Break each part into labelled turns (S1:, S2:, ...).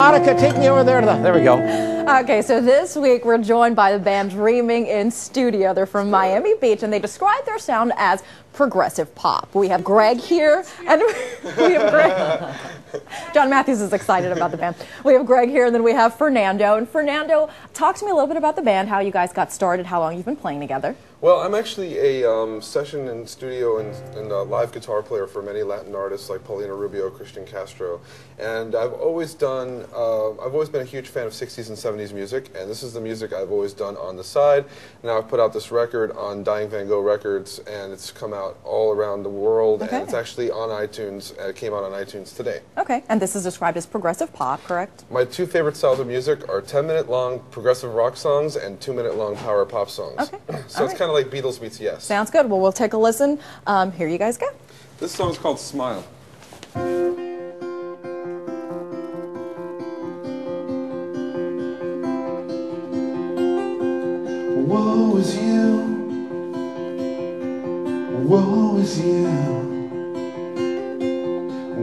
S1: Monica, take me over there to the. There we go.
S2: Okay, so this week we're joined by the band Dreaming in Stereo. They're from Miami Beach and they describe their sound as progressive pop. We have Greg here and we have Greg. John Matthews is excited about the band. We have Greg here and then we have Fernando. And Fernando, talk to me a little bit about the band, how you guys got started, how long you've been playing together.
S3: Well, I'm actually a um, session and studio and, and uh, live guitar player for many Latin artists like Paulina Rubio, Cristian Castro, and I've always done. Uh, I've always been a huge fan of 60s and 70s music, and this is the music I've always done on the side. Now I've put out this record on Dying Van Gogh Records, and it's come out all around the world,
S2: Okay.
S3: and it's actually on iTunes. Uh, it came out on iTunes today.
S2: Okay, and this is described as progressive pop, correct?
S3: My two favorite styles of music are 10-minute long progressive rock songs and two-minute long power pop songs.
S2: Okay.
S3: so
S2: All
S3: it's
S2: right.
S3: kind of like Beatles meets Yes.
S2: Sounds good. Well, we'll take a listen. Um, here you guys go.
S3: This song's called Smile.
S4: Woe is you, woe is you.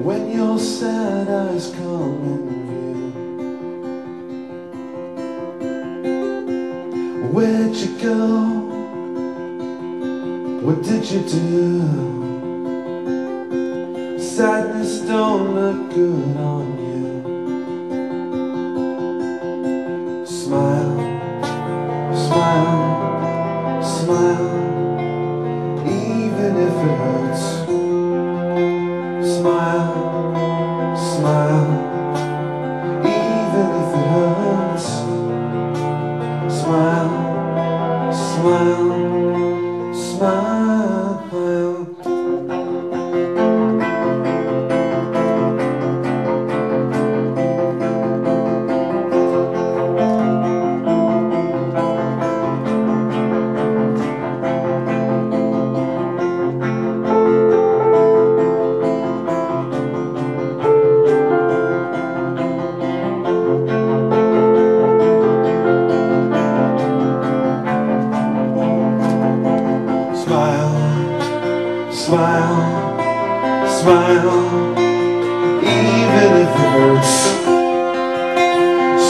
S4: When your sad eyes come in view, where'd you go? What did you do? Sadness don't look good on smile, smile, even if it hurts.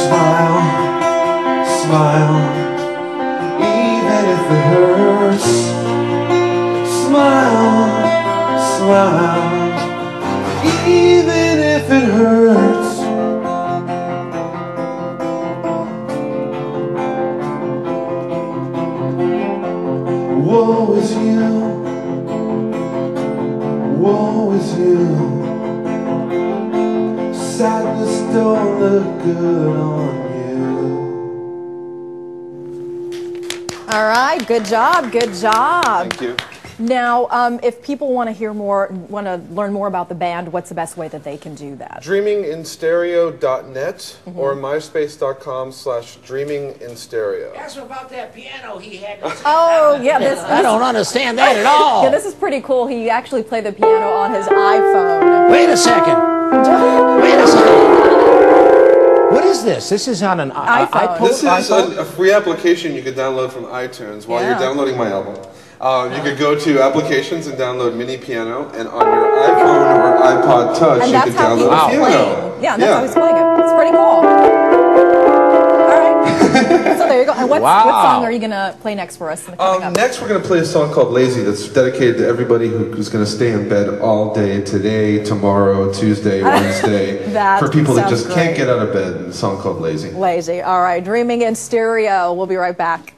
S4: Smile, smile, even if it hurts. Smile, smile, don't look good on you.
S2: All right, good job, good job.
S3: Thank you.
S2: Now, um, if people want to hear more, want to learn more about the band, what's the best way that they can do that?
S3: dreaminginstereo.net or myspace.com slash dreaminginstereo.
S1: Ask him about that piano he had.
S2: Oh, yeah, this,
S1: I don't understand that at all.
S2: yeah, this is pretty cool. He actually played the piano on his iPhone.
S1: Wait a second. Is this? This is on an i-
S2: iPhone.
S1: iPod-
S3: This is
S1: iPhone?
S3: a, a free application you could download from iTunes while
S2: Yeah.
S3: you're downloading my album. Uh, you could go to applications and download Mini Piano, and on your iPhone or iPod Touch,
S2: And
S3: you
S2: that's
S3: could
S2: how he
S3: download
S2: was
S3: a piano.
S2: playing. Yeah, that's how he's playing it. It's pretty cool. All right. so there you go. And what's, what
S1: Wow.
S2: song are you going to play next for us? coming
S3: Um,
S2: up?
S3: next, we're going to play a song called Lazy that's dedicated to everybody who, who's going to stay in bed all day today, tomorrow, Tuesday, Wednesday.
S2: That
S3: for people that
S2: sounds
S3: just can't get out of bed. A song called Lazy.
S2: Lazy. All right. Dreaming in stereo. We'll be right back.